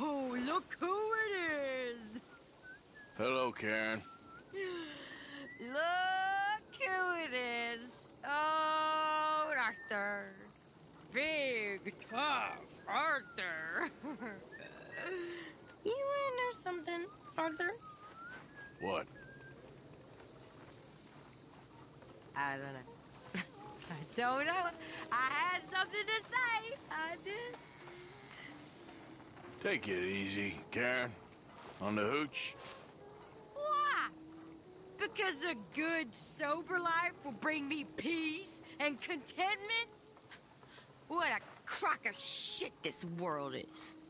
Oh, look who it is. Hello, Karen. Look who it is. Oh, Arthur. Big, tough Arthur. you wanna know something, Arthur? What? I don't know. I don't know. I had something to say. I did. Take it easy, Karen. On the hooch? Why? Because a good, sober life will bring me peace and contentment? What a crock of shit this world is.